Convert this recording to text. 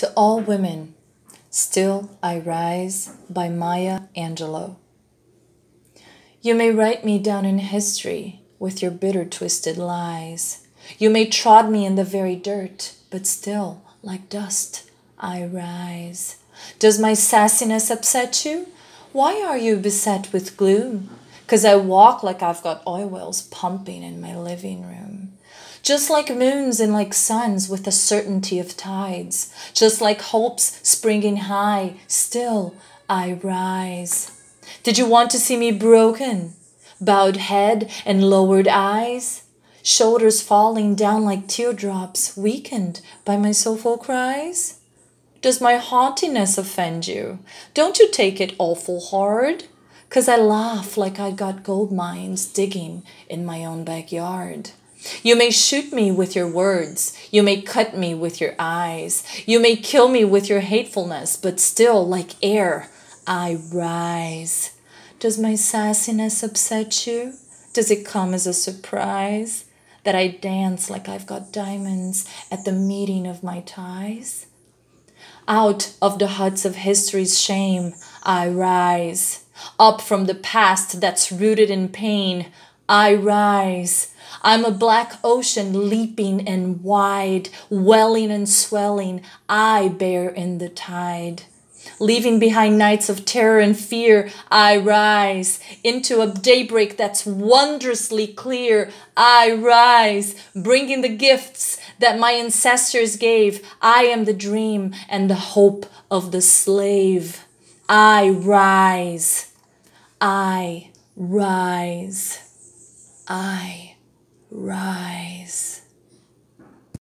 To all women, Still I Rise by Maya Angelou. You may write me down in history with your bitter, twisted lies. You may trod me in the very dirt, but still, like dust, I rise. Does my sassiness upset you? Why are you beset with gloom? 'Cause I walk like I've got oil wells pumping in my living room. Just like moons and like suns with the certainty of tides. Just like hopes springing high, still I rise. Did you want to see me broken? Bowed head and lowered eyes? Shoulders falling down like teardrops, weakened by my soulful cries? Does my haughtiness offend you? Don't you take it awful hard? 'Cause I laugh like I got gold mines digging in my own backyard. You may shoot me with your words. You may cut me with your eyes. You may kill me with your hatefulness, but still, like air, I rise. Does my sassiness upset you? Does it come as a surprise that I dance like I've got diamonds at the meeting of my ties? Out of the huts of history's shame, I rise. Up from the past that's rooted in pain, I rise. I'm a black ocean leaping and wide, welling and swelling, I bear in the tide. Leaving behind nights of terror and fear, I rise into a daybreak that's wondrously clear. I rise, bringing the gifts that my ancestors gave. I am the dream and the hope of the slave. I rise. I rise. I rise.